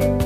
Bye.